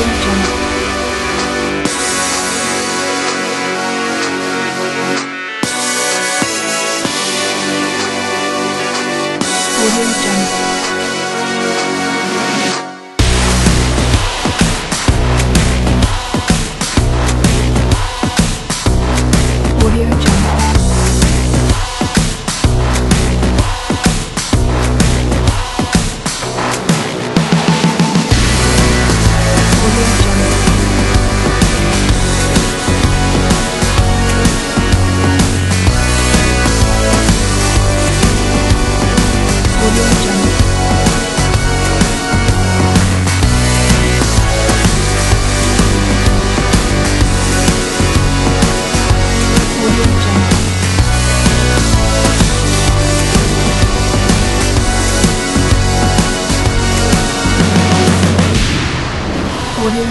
Jump.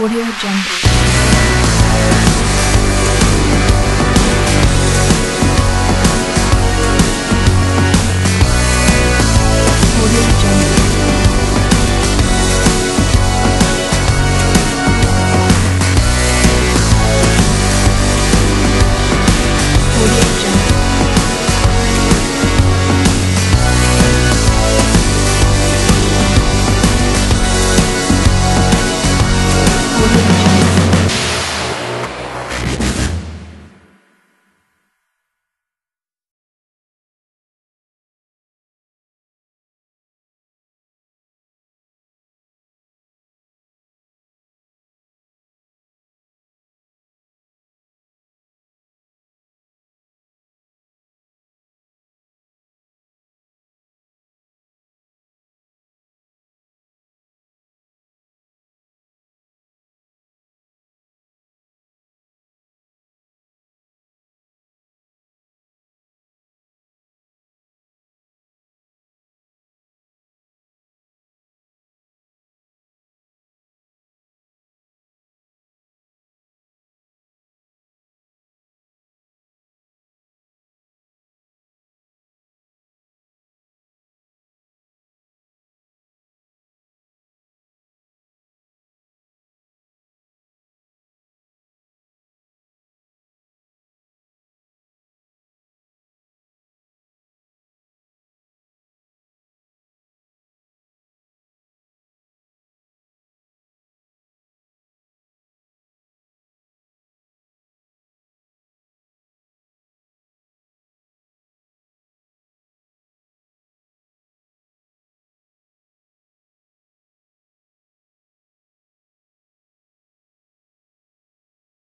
Audio Jungle.